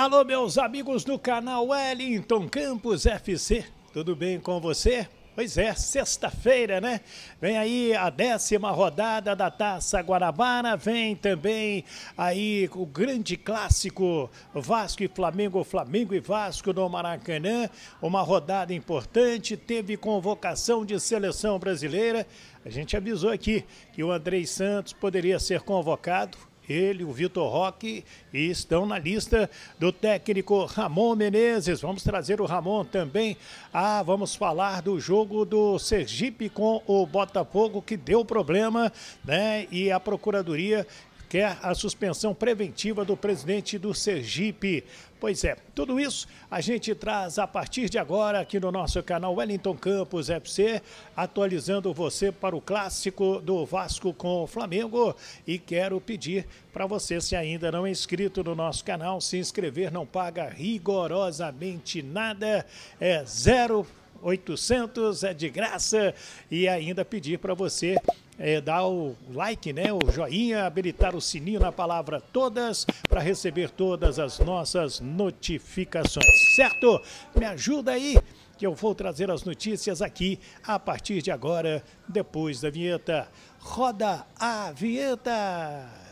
Alô, meus amigos do canal Wellington Campos FC, tudo bem com você? Pois é, sexta-feira, né? Vem aí a décima rodada da Taça Guanabara, vem também aí o grande clássico Vasco e Flamengo, Flamengo e Vasco no Maracanã, uma rodada importante, teve convocação de seleção brasileira. A gente avisou aqui que o Andrei Santos poderia ser convocado, ele, o Vitor Roque, estão na lista do técnico Ramon Menezes. Vamos trazer o Ramon também. Ah, vamos falar do jogo do Sergipe com o Botafogo, que deu problema, né? E a Procuradoria quer a suspensão preventiva do presidente do Sergipe. Pois é, tudo isso a gente traz a partir de agora aqui no nosso canal Wellington Campos FC, atualizando você para o clássico do Vasco com o Flamengo. E quero pedir para você, se ainda não é inscrito no nosso canal, se inscrever não paga rigorosamente nada, é zero 800 é de graça e ainda pedir para você é, dar o like, né, o joinha, habilitar o sininho na palavra todas para receber todas as nossas notificações, certo? Me ajuda aí que eu vou trazer as notícias aqui a partir de agora, depois da vinheta. Roda a vinheta!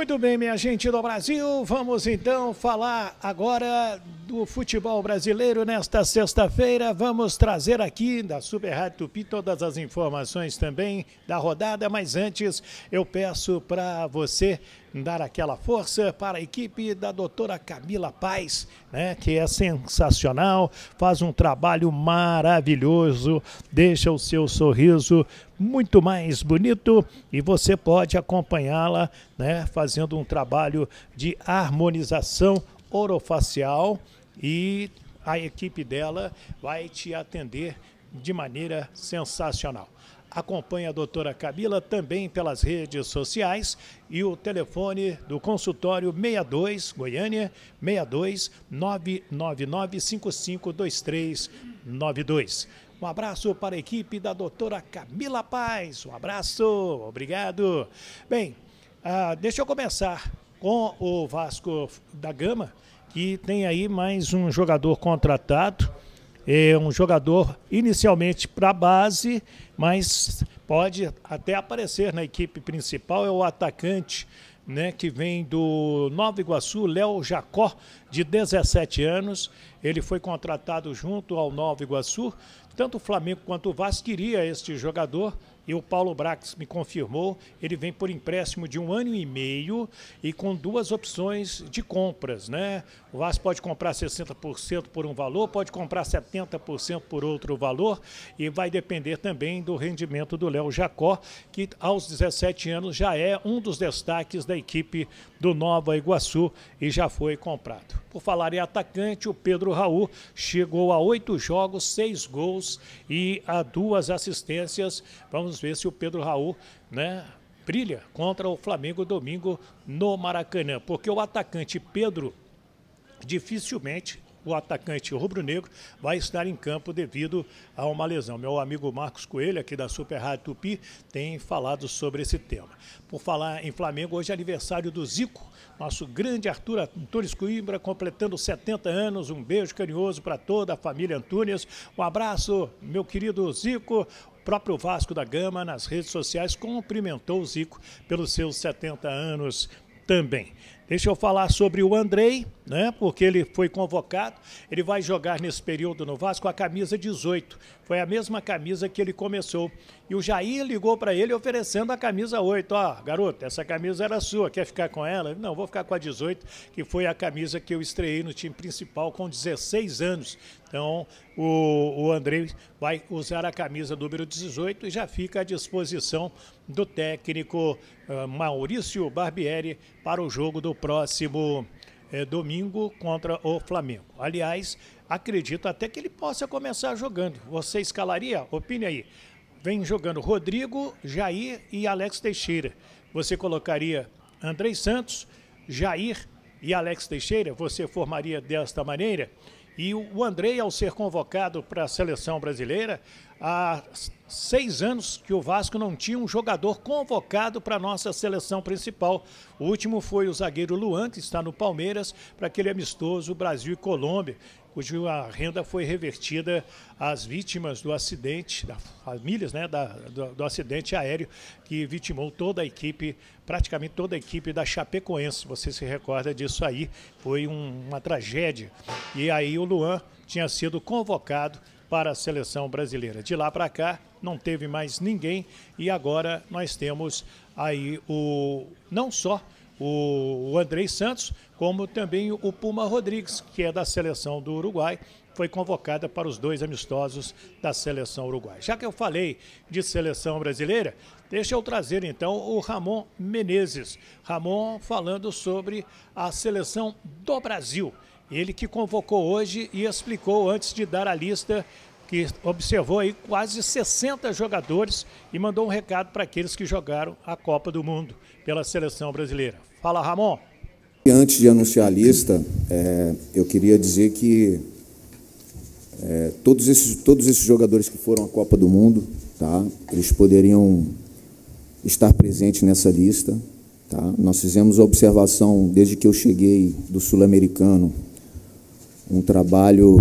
Muito bem, minha gente do Brasil, vamos então falar agora do futebol brasileiro nesta sexta-feira. Vamos trazer aqui da Super Rádio Tupi todas as informações também da rodada, mas antes eu peço para você dar aquela força para a equipe da doutora Camila Paz, né, que é sensacional, faz um trabalho maravilhoso, deixa o seu sorriso muito mais bonito e você pode acompanhá-la, né, fazendo um trabalho de harmonização orofacial e a equipe dela vai te atender de maneira sensacional. Acompanhe a doutora Camila também pelas redes sociais e o telefone do consultório 62 Goiânia 62 999 552392. Um abraço para a equipe da doutora Camila Paz. Um abraço, obrigado. Bem, ah, deixa eu começar com o Vasco da Gama que tem aí mais um jogador contratado, é um jogador inicialmente para a base, mas pode até aparecer na equipe principal, é o atacante né, que vem do Nova Iguaçu, Léo Jacó, de 17 anos. Ele foi contratado junto ao Nova Iguaçu. Tanto o Flamengo quanto o Vasco queria este jogador, e o Paulo Brax me confirmou, ele vem por empréstimo de um ano e meio e com duas opções de compras, né? O Vasco pode comprar 60% por um valor, pode comprar 70% por outro valor e vai depender também do rendimento do Léo Jacó, que aos 17 anos já é um dos destaques da equipe do Nova Iguaçu e já foi comprado. Por falar em atacante, o Pedro Raul chegou a oito jogos, seis gols e a duas assistências. Vamos ver se o Pedro Raul, né, brilha contra o Flamengo domingo no Maracanã, porque o atacante Pedro dificilmente o atacante rubro-negro vai estar em campo devido a uma lesão. Meu amigo Marcos Coelho, aqui da Super Rádio Tupi, tem falado sobre esse tema. Por falar em Flamengo, hoje é aniversário do Zico, nosso grande Arthur Antunes Coimbra, completando 70 anos. Um beijo carinhoso para toda a família Antunes. Um abraço, meu querido Zico. Próprio Vasco da Gama, nas redes sociais, cumprimentou o Zico pelos seus 70 anos também. Deixa eu falar sobre o Andrei, né? Porque ele foi convocado. Ele vai jogar nesse período no Vasco a camisa 18. Foi a mesma camisa que ele começou. E o Jair ligou para ele oferecendo a camisa 8. Ó, oh, garoto, essa camisa era sua, quer ficar com ela? Não, vou ficar com a 18, que foi a camisa que eu estreiei no time principal com 16 anos. Então, o, o Andrei vai usar a camisa número 18 e já fica à disposição do técnico uh, Maurício Barbieri para o jogo do próximo uh, domingo contra o Flamengo. Aliás, acredito até que ele possa começar jogando. Você escalaria? Opine aí vem jogando Rodrigo, Jair e Alex Teixeira. Você colocaria Andrei Santos, Jair e Alex Teixeira? Você formaria desta maneira? E o Andrei, ao ser convocado para a seleção brasileira, há seis anos que o Vasco não tinha um jogador convocado para a nossa seleção principal. O último foi o zagueiro Luan, que está no Palmeiras, para aquele amistoso Brasil e Colômbia cuja renda foi revertida às vítimas do acidente, das famílias né, da, do, do, acidente aéreo que vitimou toda a equipe, praticamente toda a equipe da Chapecoense. Você se recorda disso aí? Foi um, uma tragédia. E aí o Luan tinha sido convocado para a seleção brasileira. De lá para cá, não teve mais ninguém e agora nós temos aí o não só o Andrei Santos, como também o Puma Rodrigues, que é da seleção do Uruguai, foi convocada para os dois amistosos da seleção uruguaia. Já que eu falei de seleção brasileira, deixa eu trazer então o Ramon Menezes. Ramon falando sobre a seleção do Brasil. Ele que convocou hoje e explicou antes de dar a lista que observou aí quase 60 jogadores e mandou um recado para aqueles que jogaram a Copa do Mundo pela seleção brasileira. Fala, Ramon. Antes de anunciar a lista, é, eu queria dizer que é, todos, esses, todos esses jogadores que foram à Copa do Mundo, tá, eles poderiam estar presentes nessa lista. Tá? Nós fizemos a observação, desde que eu cheguei do Sul-Americano, um trabalho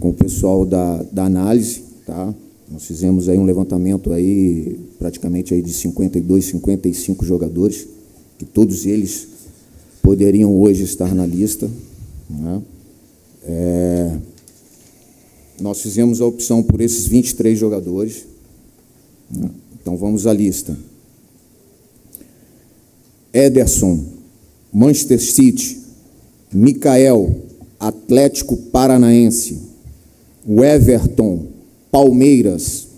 com o pessoal da, da análise, tá? Nós fizemos aí um levantamento aí praticamente aí de 52, 55 jogadores, que todos eles poderiam hoje estar na lista. Né? É, nós fizemos a opção por esses 23 jogadores. Né? Então vamos à lista. Ederson, Manchester City, Mikael, Atlético Paranaense, Everton, Palmeiras.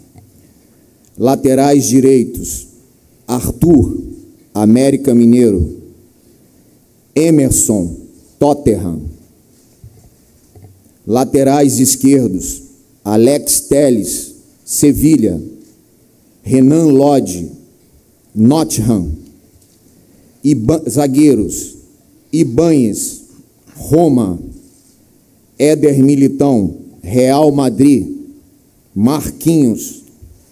Laterais direitos, Arthur, América Mineiro. Emerson, Tottenham. Laterais esquerdos, Alex Teles, Sevilha. Renan Lodge, Nottingham. Iba zagueiros, Ibanhes, Roma. Éder Militão, Real Madrid, Marquinhos,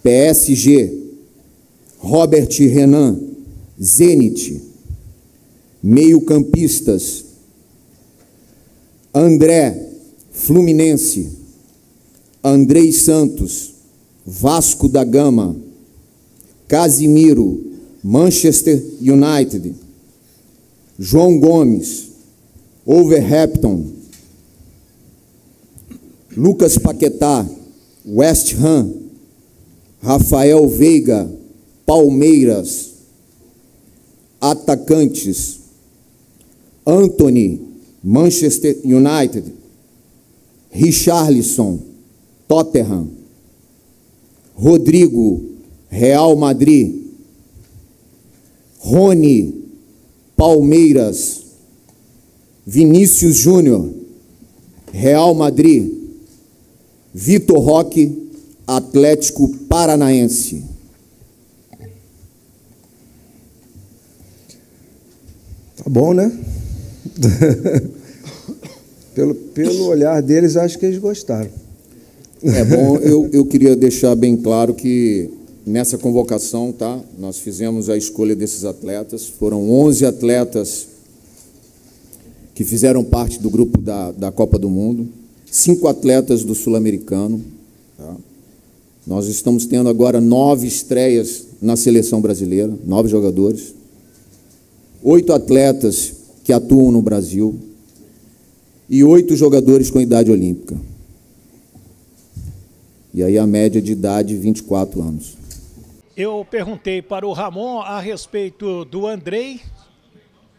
PSG, Robert Renan, Zenit, meio-campistas, André, Fluminense, Andrei Santos, Vasco da Gama, Casimiro, Manchester United, João Gomes, Overhampton, Lucas Paquetá, West Ham, Rafael Veiga, Palmeiras, atacantes, Anthony, Manchester United, Richarlison, Tottenham, Rodrigo, Real Madrid, Rony, Palmeiras, Vinícius Júnior, Real Madrid, Vitor Roque, Atlético Paranaense. Tá bom, né? pelo, pelo olhar deles, acho que eles gostaram. É bom, eu, eu queria deixar bem claro que nessa convocação, tá? Nós fizemos a escolha desses atletas. Foram 11 atletas que fizeram parte do grupo da, da Copa do Mundo cinco atletas do Sul-Americano. Tá? Nós estamos tendo agora nove estreias na seleção brasileira, nove jogadores. Oito atletas que atuam no Brasil e oito jogadores com idade olímpica. E aí a média de idade, 24 anos. Eu perguntei para o Ramon a respeito do Andrei,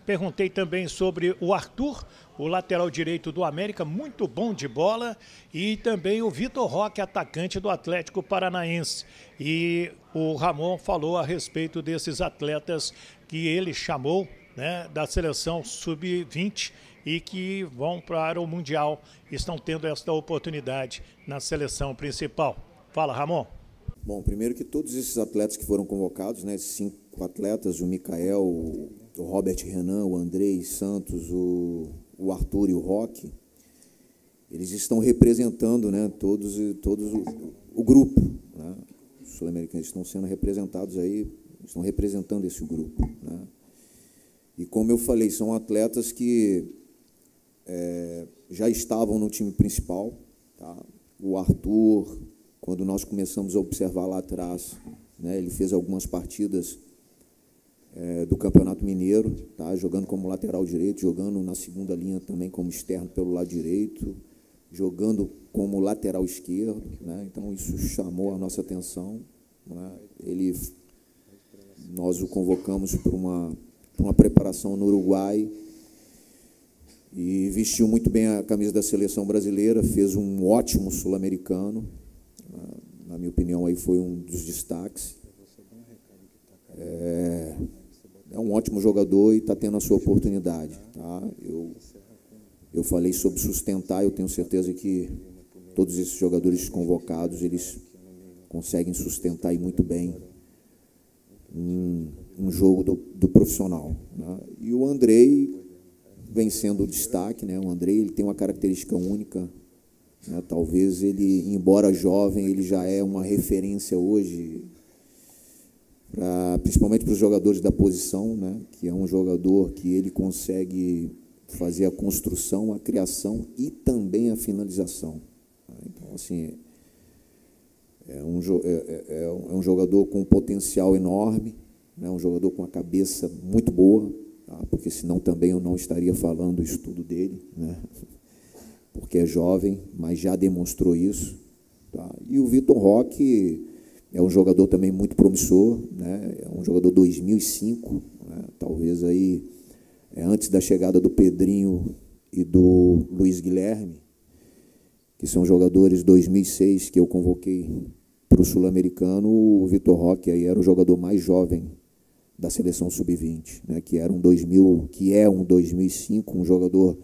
perguntei também sobre o Arthur, o lateral direito do América, muito bom de bola, e também o Vitor Roque, atacante do Atlético Paranaense. E o Ramon falou a respeito desses atletas que ele chamou né, da seleção sub-20 e que vão para o Mundial, estão tendo esta oportunidade na seleção principal. Fala, Ramon. Bom, primeiro que todos esses atletas que foram convocados, né, cinco atletas, o Mikael, o Robert Renan, o Andrei Santos, o o Arthur e o Rock, eles estão representando né, todos, todos o, o grupo. Né? Os sul-americanos estão sendo representados aí, estão representando esse grupo. Né? E como eu falei, são atletas que é, já estavam no time principal. Tá? O Arthur, quando nós começamos a observar lá atrás, né, ele fez algumas partidas é, do Campeonato Mineiro, tá? jogando como lateral direito, jogando na segunda linha também como externo pelo lado direito, jogando como lateral esquerdo. Né? Então isso chamou a nossa atenção. Né? Ele, nós o convocamos para uma, uma preparação no Uruguai e vestiu muito bem a camisa da seleção brasileira, fez um ótimo sul-americano. Na minha opinião, aí foi um dos destaques. É, é um ótimo jogador e está tendo a sua oportunidade. Tá? Eu, eu falei sobre sustentar, eu tenho certeza que todos esses jogadores convocados, eles conseguem sustentar muito bem um, um jogo do, do profissional. Né? E o Andrei vem sendo o destaque, né? o Andrei ele tem uma característica única, né? talvez ele, embora jovem, ele já é uma referência hoje pra, principalmente para os jogadores da posição, né, que é um jogador que ele consegue fazer a construção, a criação e também a finalização. Né. Então, assim, é um, é, é, é, é um jogador com um potencial enorme, né, um jogador com uma cabeça muito boa, tá, porque senão também eu não estaria falando o estudo dele, né, porque é jovem, mas já demonstrou isso. Tá. E o Vitor Roque é um jogador também muito promissor, né? é um jogador 2005, né? talvez aí é antes da chegada do Pedrinho e do Luiz Guilherme, que são jogadores 2006 que eu convoquei para o Sul-Americano, o Vitor Roque aí era o jogador mais jovem da seleção sub-20, né? que era um 2000, que é um 2005, um jogador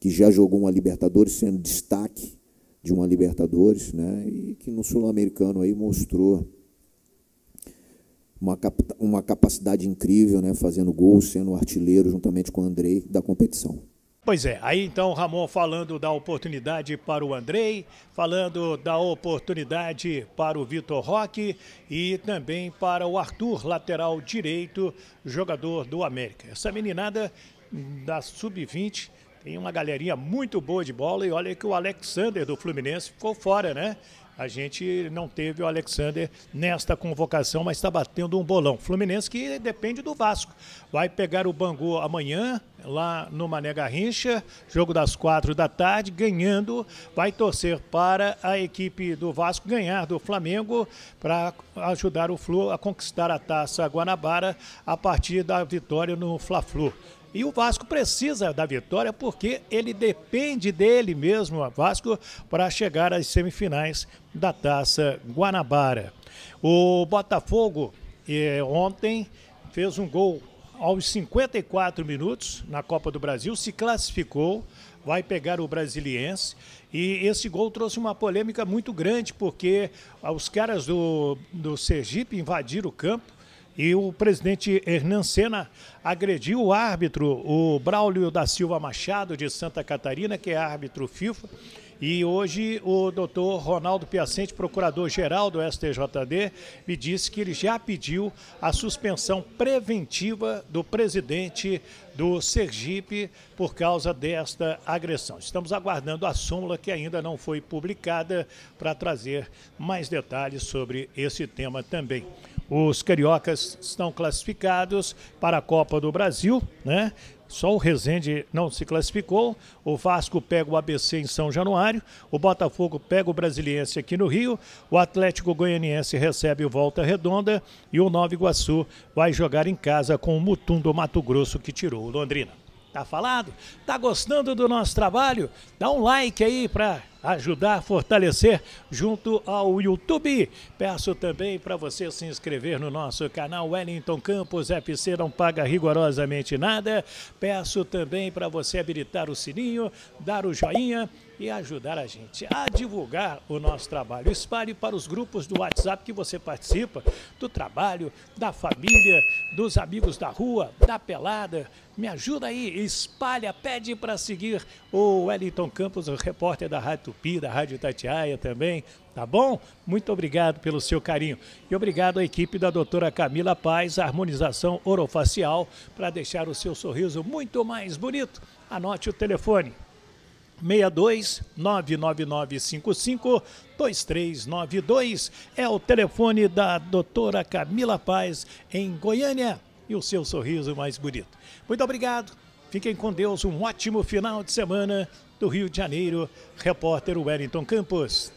que já jogou uma Libertadores sendo destaque de uma Libertadores, né? E que no Sul-Americano aí mostrou uma, uma capacidade incrível, né? Fazendo gols, sendo artilheiro juntamente com o Andrei da competição. Pois é, aí então Ramon falando da oportunidade para o Andrei, falando da oportunidade para o Vitor Roque e também para o Arthur, lateral direito, jogador do América. Essa meninada da Sub-20 tem uma galerinha muito boa de bola e olha que o Alexander do Fluminense ficou fora, né? A gente não teve o Alexander nesta convocação, mas está batendo um bolão. Fluminense que depende do Vasco. Vai pegar o Bangu amanhã, lá no Mané Garrincha, jogo das quatro da tarde, ganhando. Vai torcer para a equipe do Vasco ganhar do Flamengo para ajudar o Flu a conquistar a taça Guanabara a partir da vitória no Fla-Flu. E o Vasco precisa da vitória porque ele depende dele mesmo, o Vasco, para chegar às semifinais da Taça Guanabara. O Botafogo eh, ontem fez um gol aos 54 minutos na Copa do Brasil, se classificou, vai pegar o Brasiliense. E esse gol trouxe uma polêmica muito grande, porque os caras do, do Sergipe invadiram o campo e o presidente Hernan Senna agrediu o árbitro, o Braulio da Silva Machado, de Santa Catarina, que é árbitro FIFA. E hoje o doutor Ronaldo Piacente, procurador-geral do STJD, me disse que ele já pediu a suspensão preventiva do presidente do Sergipe por causa desta agressão. Estamos aguardando a súmula que ainda não foi publicada para trazer mais detalhes sobre esse tema também. Os cariocas estão classificados para a Copa do Brasil, né? Só o Rezende não se classificou. O Vasco pega o ABC em São Januário. O Botafogo pega o Brasiliense aqui no Rio. O Atlético Goianiense recebe o Volta Redonda. E o Nova Iguaçu vai jogar em casa com o Mutum do Mato Grosso, que tirou o Londrina. Tá falado? Tá gostando do nosso trabalho? Dá um like aí para ajudar fortalecer junto ao YouTube. Peço também para você se inscrever no nosso canal Wellington Campos FC não paga rigorosamente nada. Peço também para você habilitar o sininho, dar o joinha e ajudar a gente a divulgar o nosso trabalho. Espalhe para os grupos do WhatsApp que você participa, do trabalho, da família, dos amigos da rua, da pelada. Me ajuda aí, espalha, pede para seguir o Wellington Campos, o repórter da Rádio Tupi, da Rádio Tatiaia também, tá bom? Muito obrigado pelo seu carinho. E obrigado à equipe da doutora Camila Paz, harmonização orofacial, para deixar o seu sorriso muito mais bonito. Anote o telefone 62 99955 2392 é o telefone da doutora Camila Paz em Goiânia e o seu sorriso mais bonito. Muito obrigado. Fiquem com Deus. Um ótimo final de semana do Rio de Janeiro. Repórter Wellington Campos.